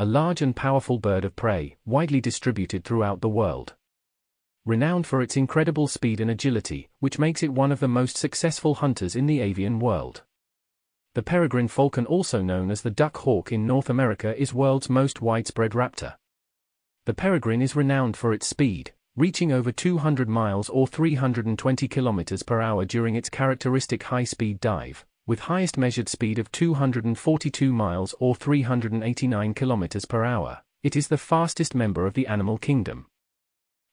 a large and powerful bird of prey, widely distributed throughout the world. Renowned for its incredible speed and agility, which makes it one of the most successful hunters in the avian world. The peregrine falcon also known as the duck hawk in North America is the world's most widespread raptor. The peregrine is renowned for its speed, reaching over 200 miles or 320 kilometers per hour during its characteristic high-speed dive, with highest measured speed of 242 miles or 389 kilometers per hour. It is the fastest member of the animal kingdom.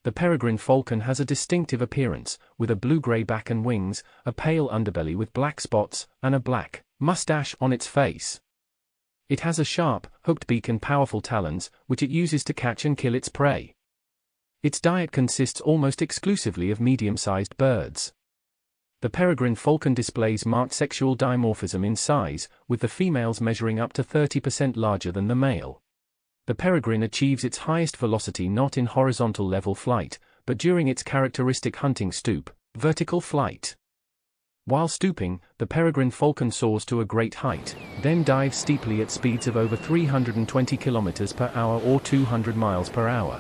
The peregrine falcon has a distinctive appearance, with a blue-gray back and wings, a pale underbelly with black spots, and a black mustache on its face. It has a sharp, hooked beak and powerful talons, which it uses to catch and kill its prey. Its diet consists almost exclusively of medium-sized birds. The peregrine falcon displays marked sexual dimorphism in size, with the females measuring up to 30% larger than the male. The peregrine achieves its highest velocity not in horizontal level flight, but during its characteristic hunting stoop, vertical flight. While stooping, the peregrine falcon soars to a great height, then dives steeply at speeds of over 320 km per hour or 200 miles per hour.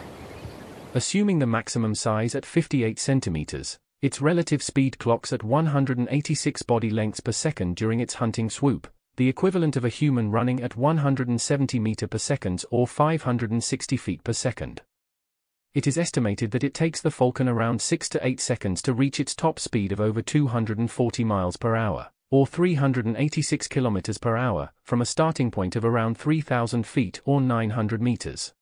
Assuming the maximum size at 58 centimeters, its relative speed clocks at 186 body lengths per second during its hunting swoop, the equivalent of a human running at 170 meter per second or 560 feet per second. It is estimated that it takes the Falcon around 6 to 8 seconds to reach its top speed of over 240 miles per hour, or 386 kilometers per hour, from a starting point of around 3,000 feet or 900 meters.